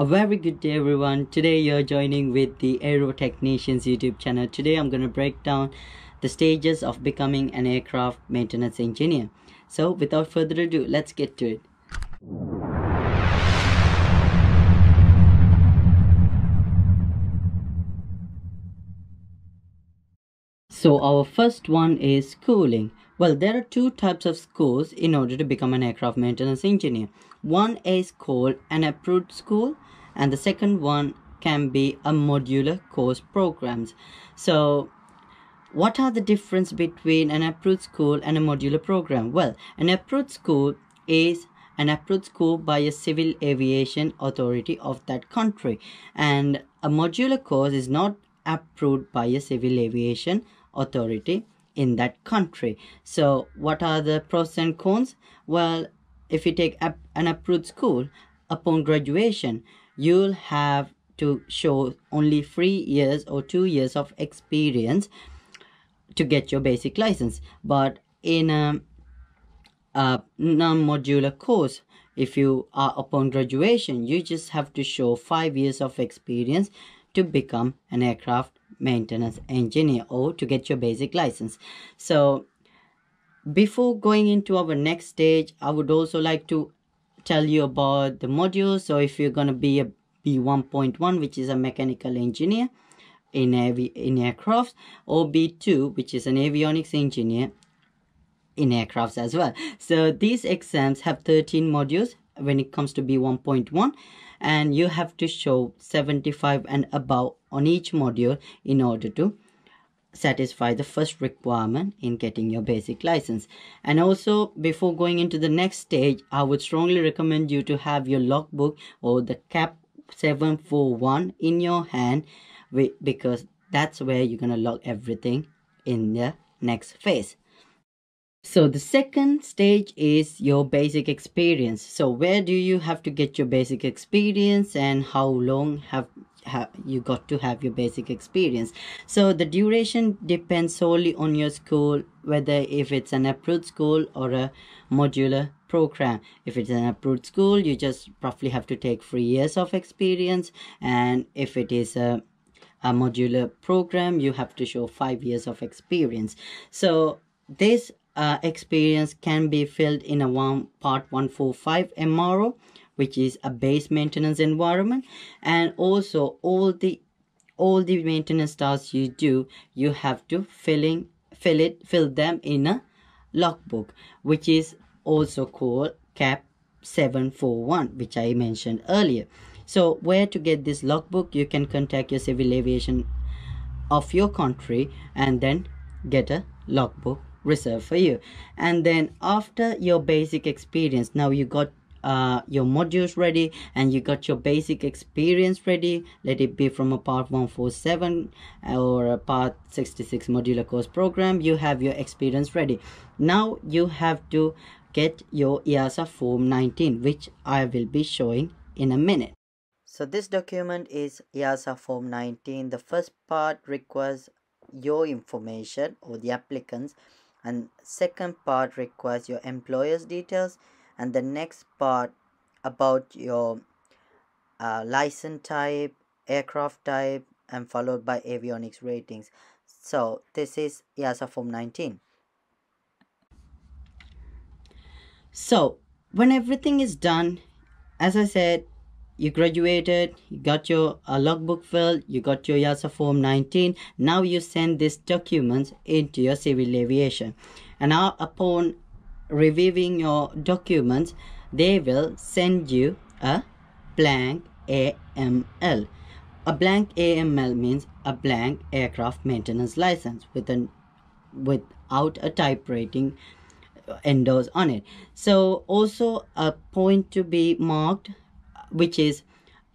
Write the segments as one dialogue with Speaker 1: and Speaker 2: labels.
Speaker 1: A very good day everyone. Today you're joining with the Aero Technicians YouTube channel. Today I'm going to break down the stages of becoming an aircraft maintenance engineer. So without further ado, let's get to it. So our first one is schooling. Well, there are two types of schools in order to become an aircraft maintenance engineer. One is called an approved school and the second one can be a modular course programs. So what are the difference between an approved school and a modular program? Well, an approved school is an approved school by a civil aviation authority of that country and a modular course is not approved by a civil aviation authority in that country. So what are the pros and cons? Well, if you take an approved school, upon graduation, you'll have to show only three years or two years of experience to get your basic license. But in a, a non-modular course, if you are upon graduation, you just have to show five years of experience to become an aircraft maintenance engineer or to get your basic license so before going into our next stage i would also like to tell you about the modules so if you're going to be a b1.1 which is a mechanical engineer in avi in aircraft or b2 which is an avionics engineer in aircrafts as well. So these exams have 13 modules when it comes to b1.1 and you have to show 75 and above on each module in order to satisfy the first requirement in getting your basic license and also before going into the next stage i would strongly recommend you to have your logbook or the cap 741 in your hand because that's where you're going to log everything in the next phase so the second stage is your basic experience. So where do you have to get your basic experience and how long have, have you got to have your basic experience? So the duration depends solely on your school, whether if it's an approved school or a modular program. If it's an approved school, you just roughly have to take three years of experience. And if it is a a modular program you have to show five years of experience so this uh, experience can be filled in a one part 145 MRO which is a base maintenance environment. And also all the all the maintenance tasks you do you have to filling fill it fill them in a logbook which is also called cap 741 which i mentioned earlier. So where to get this logbook? You can contact your civil aviation of your country and then get a logbook reserved for you. And then after your basic experience now you got uh, your modules ready and you got your basic experience ready let it be from a part 147 or a part 66 modular course program you have your experience ready. Now you have to get your EASA form 19 which I will be showing in a minute. So this document is EASA form 19 the first part requires your information or the applicants and second part requires your employer's details and the next part about your uh, license type aircraft type and followed by avionics ratings so this is EASA form 19 so when everything is done as I said you graduated, you got your uh, logbook filled, you got your EASA form 19. Now you send these documents into your civil aviation. And now upon reviewing your documents, they will send you a blank AML. A blank AML means a blank aircraft maintenance license with an without a type rating endorsed on it. So also a point to be marked which is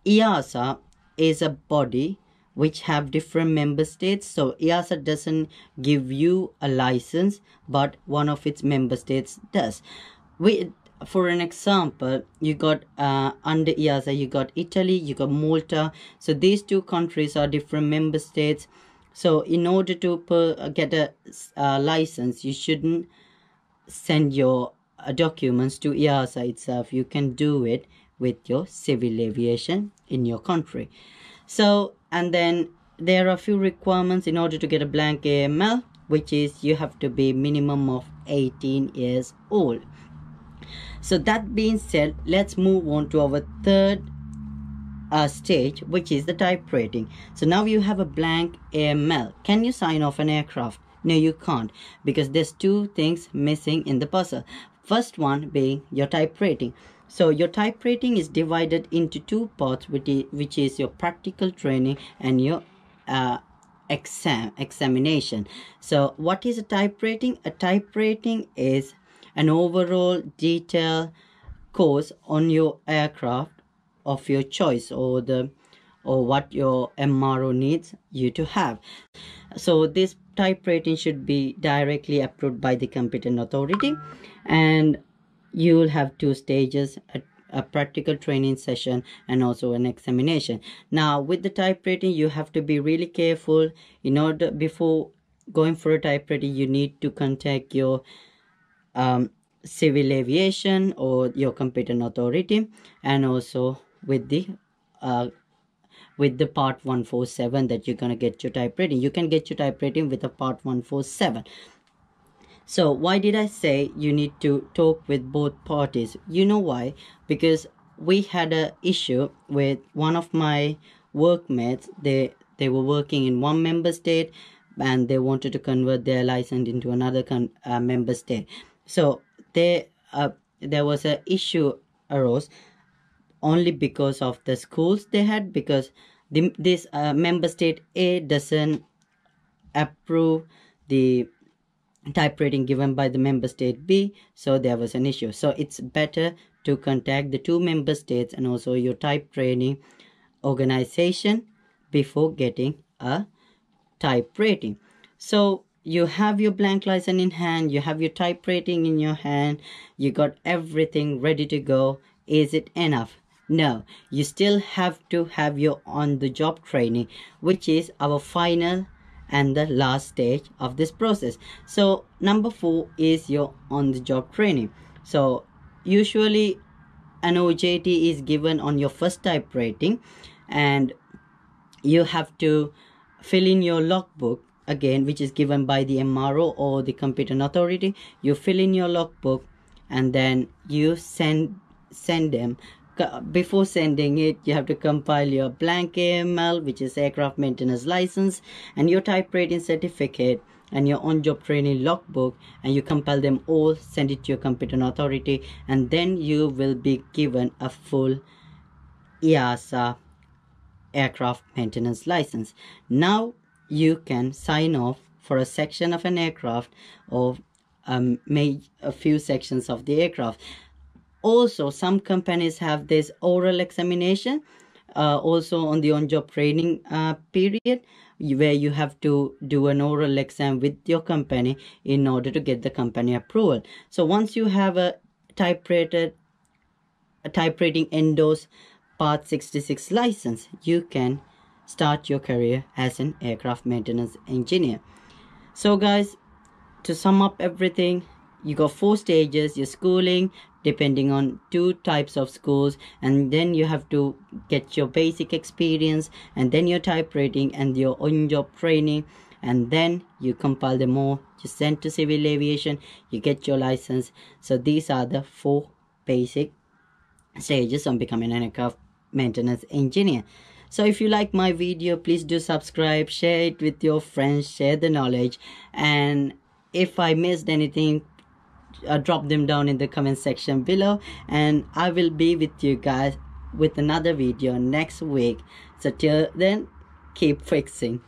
Speaker 1: EASA is a body which have different member states. So EASA doesn't give you a license but one of its member states does. We for an example you got uh, under EASA you got Italy you got Malta. So these two countries are different member states. So in order to per, get a uh, license you shouldn't send your uh, documents to EASA itself. You can do it with your civil aviation in your country so and then there are a few requirements in order to get a blank AML which is you have to be minimum of 18 years old. So that being said let's move on to our third uh, stage which is the type rating. So now you have a blank AML can you sign off an aircraft? No you can't because there's two things missing in the puzzle. First one being your type rating so your type rating is divided into two parts which is, your practical training and your uh, exam examination. So what is a type rating a type rating is an overall detailed course on your aircraft of your choice or the or what your MRO needs you to have. So this type rating should be directly approved by the competent authority. And you will have two stages a, a, practical training session and also an examination. Now with the type rating you have to be really careful. In order before going for a type rating you need to contact your um, civil aviation or your competent authority and also with the uh, with the part 147 that you're going to get your type rating you can get your type rating with a part 147 so why did i say you need to talk with both parties? You know why? Because we had a issue with one of my workmates. They they were working in one member state and they wanted to convert their license into another uh, member state. So they uh, there was a issue arose only because of the schools they had because the, this uh, member state A doesn't approve the type rating given by the member state B so there was an issue. So it's better to contact the two member states and also your type rating organization before getting a type rating. So you have your blank license in hand you have your type rating in your hand you got everything ready to go. Is it enough? No, you still have to have your on-the-job training, which is our final and the last stage of this process. So number four is your on-the-job training. So usually an OJT is given on your first type rating and you have to fill in your logbook again which is given by the MRO or the competent authority you fill in your logbook and then you send send them before sending it you have to compile your blank AML which is aircraft maintenance license and your type rating certificate and your on-job training logbook and you compile them all send it to your competent authority and then you will be given a full EASA aircraft maintenance license. Now you can sign off for a section of an aircraft or um, make a few sections of the aircraft also some companies have this oral examination uh, also on the on-job training uh, period where you have to do an oral exam with your company in order to get the company approval. So once you have a type rated a type rating endos part 66 license you can start your career as an aircraft maintenance engineer. So guys to sum up everything you got four stages your schooling depending on two types of schools and then you have to get your basic experience and then your type rating and your on-job training and then you compile them all you send to civil aviation you get your license. So these are the four basic stages on becoming an aircraft maintenance engineer. So if you like my video please do subscribe share it with your friends share the knowledge and if i missed anything uh, drop them down in the comment section below. And i will be with you guys with another video next week. So till then keep fixing